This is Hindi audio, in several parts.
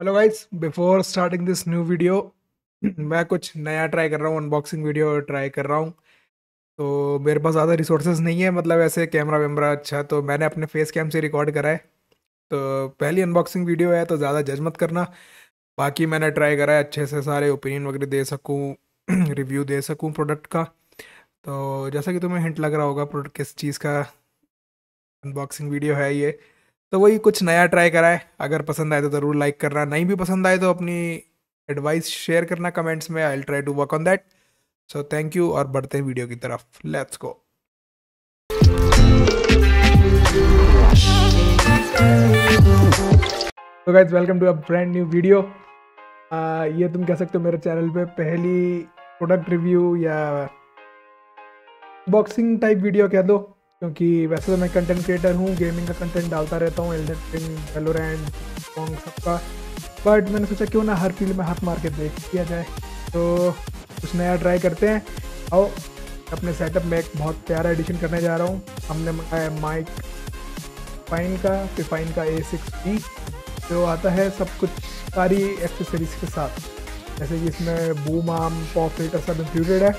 Hello guys before starting this new video मैं कुछ नया ट्राई कर रहा हूँ अनबॉक्सिंग वीडियो ट्राई कर रहा हूँ। तो मेरे पास ज़्यादा रिसोर्सेज नहीं है मतलब ऐसे कैमरा वैमरा अच्छा तो मैंने अपने फेस कैम से रिकॉर्ड करा है। तो पहली अनबॉक्सिंग वीडियो है तो ज़्यादा जज मत करना। बाकी मैंने ट्राई करा है, अच्छे से सारे ओपिनियन वगैरह दे सकूँ रिव्यू दे सकूँ प्रोडक्ट का। तो जैसा कि तुम्हें हिंट लग रहा होगा प्रोडक्ट किस चीज़ का अनबॉक्सिंग वीडियो है ये। तो वही कुछ नया ट्राई कराए अगर पसंद आए तो ज़रूर लाइक करना, नहीं भी पसंद आए तो अपनी एडवाइस शेयर करना कमेंट्स में I try to work on that so thank you और बढ़ते हैं वीडियो की तरफ़। लेट्स गो तो guys welcome to a brand new video ये तुम कह सकते हो मेरे चैनल पे पहली प्रोडक्ट रिव्यू या बॉक्सिंग टाइप वीडियो कह दो। क्योंकि वैसे तो मैं कंटेंट क्रिएटर हूँ गेमिंग का कंटेंट डालता रहता हूँ एल्डरिंग वेलोरेंट सॉन्ग सबका। बट मैंने सोचा क्यों ना हर फ़ील्ड में हाथ मार के देख किया जाए। तो कुछ नया ट्राई करते हैं। और अपने सेटअप में एक बहुत प्यारा एडिशन करने जा रहा हूँ। हमने मंगाया माइक फाइन का फिफाइन का ए सिक्स जो आता है सब कुछ सारी एक्सेसरीज के साथ। जैसे कि इसमें बूम आर्म पॉप सब इंक्लूडेड है।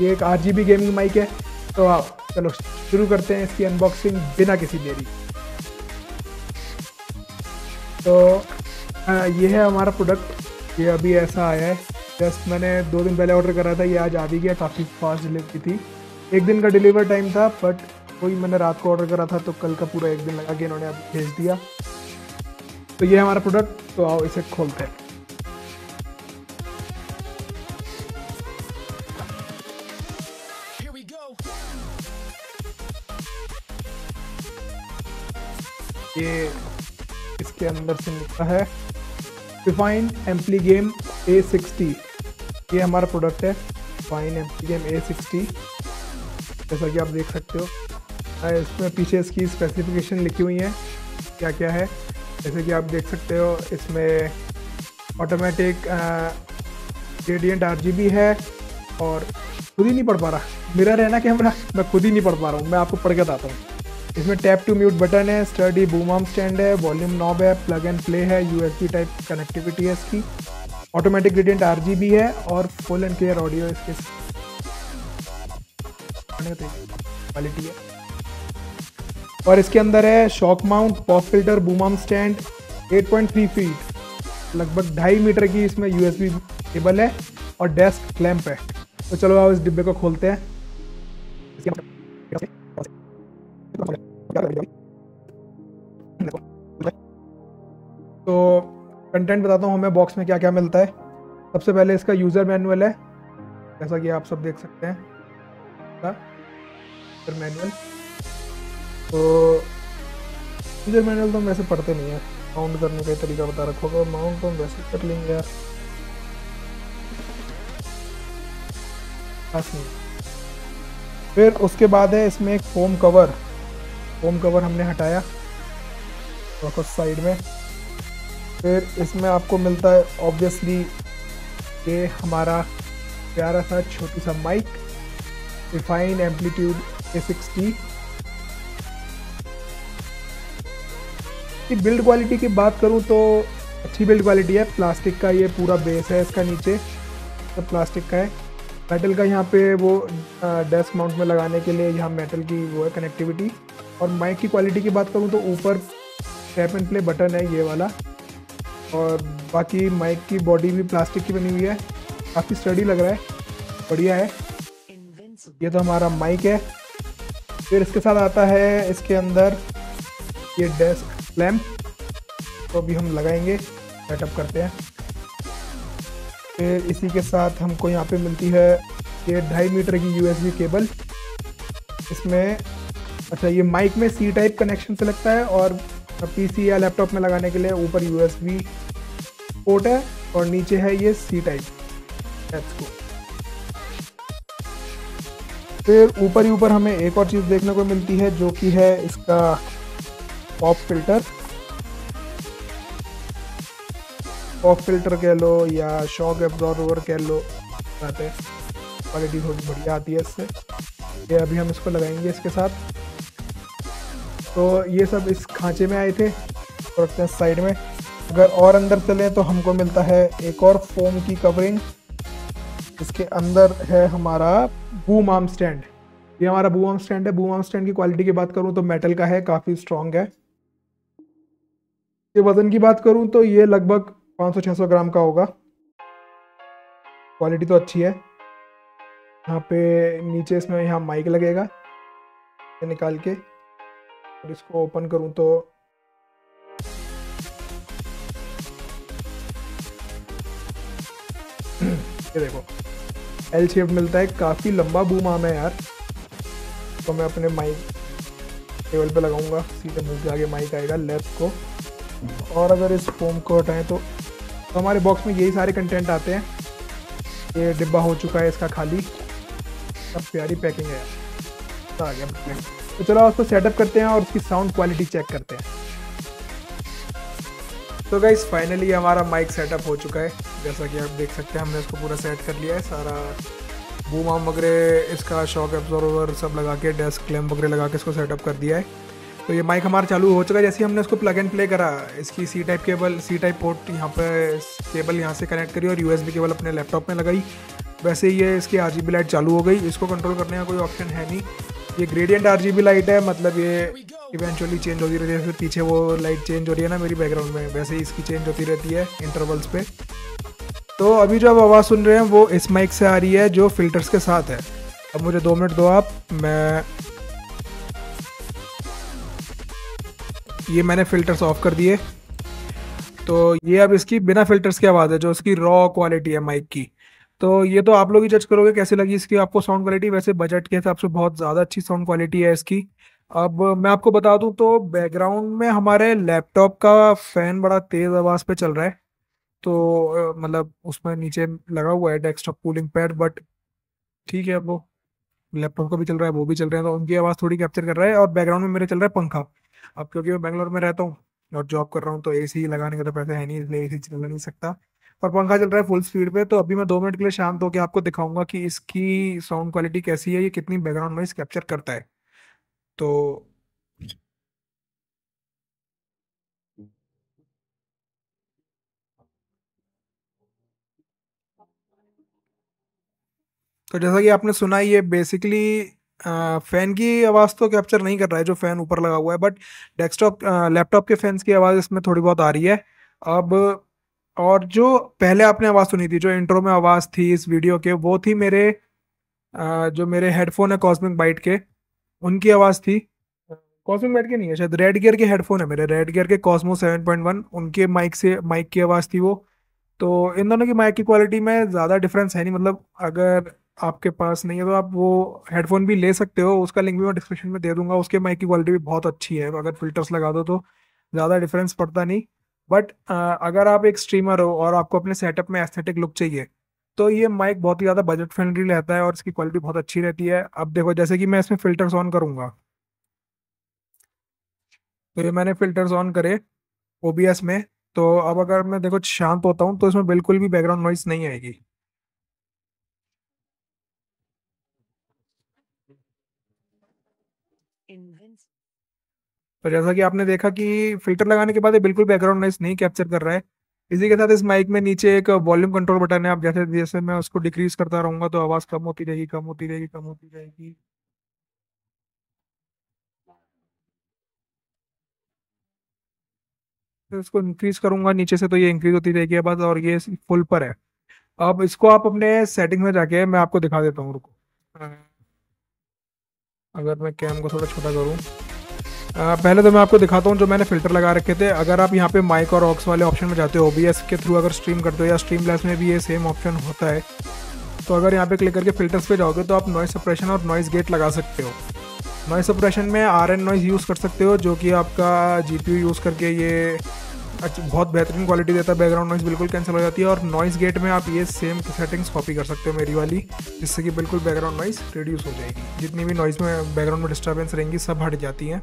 ये एक आरजीबी गेमिंग माइक है। तो आप चलो शुरू करते हैं इसकी अनबॉक्सिंग बिना किसी देरी। तो ये है हमारा प्रोडक्ट ये अभी ऐसा आया है। जस्ट मैंने दो दिन पहले ऑर्डर करा था, ये आज आ भी गया, काफ़ी फास्ट डिलीवरी थी। एक दिन का डिलीवर टाइम था बट वही मैंने रात को ऑर्डर करा था तो कल का पूरा एक दिन लगा के इन्होंने अब भेज दिया। तो ये हमारा प्रोडक्ट तो आओ इसे खोलते हैं। ये इसके अंदर से निकला है Fifine amply game A sixty ये हमारा प्रोडक्ट है। Fifine amply game A sixty जैसा कि आप देख सकते हो। इसमें पीछे इसकी स्पेसिफिकेशन लिखी हुई है। क्या क्या है? जैसे कि आप देख सकते हो, इसमें ऑटोमेटिक ग्रेडियंट आर है और खुद ही नहीं पढ़ पा रहा। मेरा रहना कैमरा मैं खुद ही नहीं पढ़ पा रहा हूँ। मैं आपको पढ़ के बताता हूँ। इसमें टैप टू म्यूट बटन है स्टडी बूम आर्म स्टैंड है वॉल्यूम नॉब है प्लग एंड प्ले है यूएसबी टाइप कनेक्टिविटी है इसकी ऑटोमेटिक ग्रेडियंट आर है और फुल एंड क्लियर ऑडियो इसके क्वालिटी है। और इसके अंदर है shock mount pop filter boom arm stand 8.3 feet लगभग ढाई मीटर की इसमें यूएसबी केबल है और डेस्क क्लैंप है। तो चलो आप इस डिब्बे को खोलते हैं। तो कंटेंट बताता हूँ हमें बॉक्स में क्या क्या मिलता है। सबसे पहले इसका यूज़र मैनुअल है, जैसा कि आप सब देख सकते हैं। यूज़र मैनुअल तो यूज़र मैनुअल तो हम वैसे पढ़ते नहीं है। माउंट करने का तरीका बता रखा होगा। माउंट तो हम वैसे कर लेंगे यार। फिर उसके बाद है इसमें एक फोम कवर फोम कवर हमने हटाया। रखो साइड में। फिर इसमें आपको मिलता है ऑब्वियसली ये हमारा प्यारा सा, छोटी सा mic Fifine amplitude A sixty की बिल्ड क्वालिटी की बात करूँ तो अच्छी बिल्ड क्वालिटी है। प्लास्टिक का ये पूरा बेस है इसका नीचे तो प्लास्टिक का है। मेटल का यहाँ पे वो डेस्क माउंट में लगाने के लिए यहाँ मेटल की वो है कनेक्टिविटी और माइक की क्वालिटी की बात करूँ तो ऊपर टैप एंड प्ले बटन है ये वाला। और बाकी माइक की बॉडी भी प्लास्टिक की बनी हुई है। काफ़ी स्टडी लग रहा है। बढ़िया है। ये तो हमारा माइक है। फिर इसके साथ आता है इसके अंदर ये डेस्क लैम्प तो भी हम लगाएँगे सेटअप करते हैं। फिर इसी के साथ हमको यहाँ पे मिलती है ये ढाई मीटर की यूएसबी केबल इसमें अच्छा ये माइक में सी टाइप कनेक्शन से लगता है और पीसी या लैपटॉप में लगाने के लिए ऊपर यूएसबी पोर्ट है और नीचे है ये सी टाइप को फिर ऊपर ही ऊपर हमें एक और चीज़ देखने को मिलती है जो कि है इसका पॉप फ़िल्टर पॉप फ़िल्टर कह लो या शॉक एब्जॉर्वर कह लो. हैं. क्वालिटी थोड़ी बढ़िया आती है इससे. ये अभी हम इसको लगाएँगे इसके साथ. तो ये सब इस खांचे में आए थे और रखते हैं साइड में. अगर और अंदर चलें तो हमको मिलता है एक और फोम की कवरिंग। इसके अंदर है हमारा बूम आर्म स्टैंड। ये हमारा बूम आर्म स्टैंड है। बूम आर्म स्टैंड की क्वालिटी की बात करूँ तो मेटल का है, काफ़ी स्ट्रॉन्ग है। ये वज़न की बात करूँ तो ये लगभग 500-600 ग्राम का होगा। क्वालिटी तो अच्छी है। यहाँ पे नीचे इसमें यहाँ माइक लगेगा। निकाल के और इसको ओपन करूँ तो ये देखो। एल शेप मिलता है काफ़ी लंबा बूम आम है यार। तो मैं अपने माइक टेबल पे लगाऊँगा सीधे मुँह के आगे माइक आएगा लेफ़्ट को। और अगर इस फोम को हटाएँ तो, तो हमारे बॉक्स में यही सारे कंटेंट आते हैं। ये डिब्बा हो चुका है इसका खाली। सब प्यारी पैकिंग है। आ गया तो चलो उसको सेटअप करते हैं और उसकी साउंड क्वालिटी चेक करते हैं। तो गाइज़ फाइनली हमारा माइक सेटअप हो चुका है। जैसा कि आप देख सकते हैं, हमने इसको पूरा सेट कर लिया है। सारा बूम आम वगैरह, इसका शॉक एब्जॉर्वर सब लगा के डेस्क क्लैम वगैरह लगा के इसको सेटअप कर दिया है। तो ये माइक हमारा चालू हो चुका है। जैसे हमने इसको प्लग एंड प्ले करा, इसकी C type cable C type port यहाँ पर केबल यहाँ से कनेक्ट करी और यूएसबी केबल अपने लैपटॉप में लगाई। वैसे ही ये इसकी आर लाइट चालू हो गई। इसको कंट्रोल करने का कोई ऑप्शन है नहीं। ये ग्रेडियंट आर लाइट है मतलब ये इवेंचुअली चेंज होती रहती है जैसे पीछे वो लाइट चेंज हो रही है ना मेरी बैकग्राउंड में, वैसे ही इसकी चेंज होती रहती है इंटरवल्स पे। तो अभी जो आप आवाज़ सुन रहे हैं, वो इस माइक से आ रही है, जो फिल्टर्स के साथ है। अब मुझे दो मिनट दो आप, मैं ये मैंने फ़िल्टर्स ऑफ़ कर दिए। तो ये अब इसकी बिना फ़िल्टर्स की आवाज़ है, जो इसकी रॉ क्वालिटी है माइक की। तो ये तो आप लोग ही जज करोगे कैसे लगी इसकी। आपको साउंड क्वालिटी वैसे बजट के हिसाब से बहुत ज़्यादा अच्छी साउंड क्वालिटी है इसकी। अब मैं आपको बता दूँ तो बैकग्राउंड में हमारे लैपटॉप का फ़ैन बड़ा तेज़ आवाज़ पे चल रहा है। तो मतलब उसमें नीचे लगा हुआ है डेस्कटॉप कूलिंग पैड बट ठीक है वो। लैपटॉप का भी चल रहा है, वो भी चल रहा है तो उनकी आवाज़ थोड़ी कैप्चर कर रहा है और बैकग्राउंड में मेरे चल रहा है पंखा। अब क्योंकि मैं बैंगलोर में रहता हूँ और जॉब कर रहा हूँ तो ए लगाने का तो पैसा है नहीं, इसलिए ए चला नहीं सकता। और पंखा चल रहा है फुल स्पीड पे तो अभी मैं दो मिनट के लिए शांत होकर आपको दिखाऊँगा कि इसकी साउंड क्वालिटी कैसी है, ये कितनी बैकग्राउंड नॉइस कैप्चर करता है। तो तो जैसा कि आपने सुना, ये बेसिकली फ़ैन की आवाज़ तो कैप्चर नहीं कर रहा है, जो फ़ैन ऊपर लगा हुआ है बट डेस्कटॉप लैपटॉप के फैंस की आवाज़ इसमें थोड़ी बहुत आ रही है। अब और जो पहले आपने आवाज़ सुनी थी, जो इंट्रो में आवाज़ थी इस वीडियो के, वो थी मेरे जो मेरे हेडफोन है कॉस्मिक बाइट के, उनकी आवाज़ थी। कॉस्मिक बाइट के नहीं है, शायद रेड गियर के हेडफोन है मेरे। रेड गियर के कॉस्मो सेवन पॉइंट वन उनके माइक से माइक की आवाज़ थी वो। तो इन दोनों की माइक की क्वालिटी में ज़्यादा डिफरेंस है नहीं मतलब अगर आपके पास नहीं है तो आप वो हेडफोन भी ले सकते हो, उसका लिंक भी मैं डिस्क्रिप्शन में दे दूँगा, उसके माइक की क्वालिटी भी बहुत अच्छी है। अगर फिल्टर्स लगा दो तो ज़्यादा डिफरेंस पड़ता नहीं। बट अगर आप एक स्ट्रीमर हो और आपको अपने सेटअप में एस्थेटिक लुक चाहिए तो ये माइक बहुत ही ज़्यादा बजट फ्रेंडली रहता है और इसकी क्वालिटी बहुत अच्छी रहती है। अब देखो, जैसे कि मैं इसमें फ़िल्टर्स ऑन करूँगा। तो ये मैंने फ़िल्टर्स ऑन करे ओबीएस में। तो अब अगर मैं देखो, शांत होता हूँ तो इसमें बिल्कुल भी बैकग्राउंड नॉइस नहीं आएगी। तो जैसा कि आपने देखा कि फ़िल्टर लगाने के बाद ये बिल्कुल बैकग्राउंड नॉइस नहीं कैप्चर कर रहा है। इसी के साथ इस माइक में नीचे एक वॉल्यूम कंट्रोल बटन है, आप जैसे जैसे मैं उसको डिक्रीज करता रहूँगा तो आवाज़ कम होती रहेगी, कम होती रहेगी, कम होती रहेगी। तो इसको इंक्रीज करूँगा, नीचे से तो ये इंक्रीज होती रहेगी आवाज़ और ये फुल पर है। अब इसको आप अपने सेटिंग में जाके मैं आपको दिखा देता हूँ, रुको। अगर मैं कैम को थोड़ा छोटा करूँ। पहले तो मैं आपको दिखाता हूँ जो मैंने फ़िल्टर लगा रखे थे। अगर आप यहाँ पे माइक और ऑक्स वाले ऑप्शन में जाते हो ओ के थ्रू अगर स्ट्रीम करते हो या स्ट्रीम में भी ये सेम ऑप्शन होता है। तो अगर यहाँ पे क्लिक करके फिल्टर्स पे जाओगे तो आप नॉइस सप्रेशन और नॉइस गेट लगा सकते हो। नॉइस सप्रेशन में आर एन नॉइस यूज़ कर सकते हो, जो कि आपका जीपीयू यूज़ करके ये अच्छा बहुत बेहतरीन क्वालिटी देता है। बैकग्राउंड नॉइस बिल्कुल कैंसिल हो जाती है और नॉइस गेट में आप ये सेम सेटिंग्स कॉपी कर सकते हो मेरी वाली, जिससे कि बिल्कुल बैकग्राउंड नॉइस रिड्यूस हो जाएगी। जितनी भी नॉइस में बैकग्राउंड में डिस्टर्बेंस रहेंगी, सब हट जाती हैं।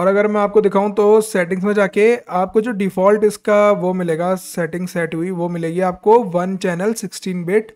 और अगर मैं आपको दिखाऊँ तो सेटिंग्स में जाके आपको जो डिफ़ॉल्ट इसका वो मिलेगा सेटिंग सेट हुई, वो मिलेगी आपको one channel sixteen bit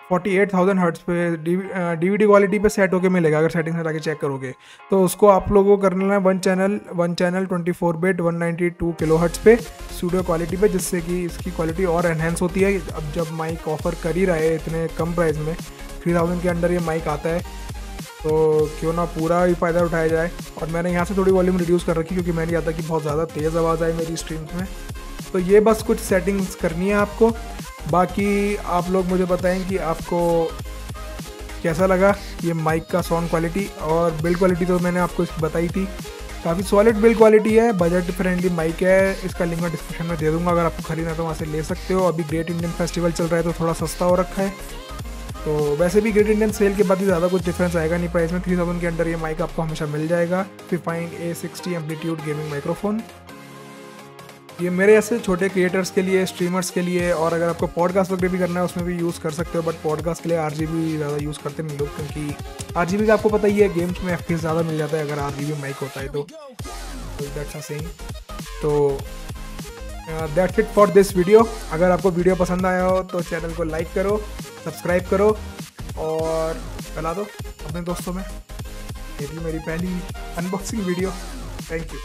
forty eight thousand hertz पे डी वी क्वालिटी पे सेट होके मिलेगा अगर सेटिंग्स में जाके चेक करोगे। तो उसको आप लोगों को करना है one channel one channel twenty four bit one ninety two kilo hertz पे स्टूडियो क्वालिटी पे, जिससे कि इसकी क्वालिटी और एनहेंस होती है। अब जब माइक ऑफ़र कर ही रहे इतने कम प्राइस में थ्री थाउज़ेंड के अंडर ये माइक आता है तो क्यों ना पूरा ही फ़ायदा उठाया जाए। और मैंने यहाँ से थोड़ी वॉल्यूम रिड्यूस कर रखी, क्योंकि मैंने आता कि बहुत ज़्यादा तेज़ आवाज़ आई मेरी स्ट्रीम्स में। तो ये बस कुछ सेटिंग्स करनी है आपको। बाकी आप लोग मुझे बताएँ कि आपको कैसा लगा ये माइक का साउंड क्वालिटी और बिल्ड क्वालिटी तो मैंने आपको बताई थी। काफ़ी सॉलिड बिल्ड क्वालिटी है बजट फ्रेंडली माइक है, इसका लिंक मैं डिस्क्रिप्शन में दे दूँगा, अगर आपको खरीदना तो वहाँ से ले सकते हो। अभी ग्रेट इंडियन फेस्टिवल चल रहा है तो थोड़ा सस्ता हो रखा है। तो वैसे भी ग्रेट इंडियन सेल के बाद ही ज़्यादा कुछ डिफरेंस आएगा नहीं प्राइस में थ्री थाउज़ेंड के अंडर ये माइक आपको हमेशा मिल जाएगा। Fifine A sixty amplitude gaming microphone ये मेरे ऐसे छोटे क्रिएटर्स के लिए स्ट्रीमर्स के लिए और अगर आपको पॉडकास्ट वगैरह भी करना है, उसमें भी यूज़ कर सकते हो बट पॉडकास्ट के लिए आरजीबी ज़्यादा यूज़ करते नहीं लोग, क्योंकि आरजीबी का आपको पता ही है गेम्स में एफ़ ज़्यादा मिल जाता है अगर आरजीबी माइक होता है तो। दैट्स सेम तो that's it for this video अगर आपको वीडियो पसंद आया हो तो चैनल को लाइक करो सब्सक्राइब करो, और फैला दो अपने दोस्तों में। ये भी मेरी पहली अनबॉक्सिंग वीडियो थैंक यू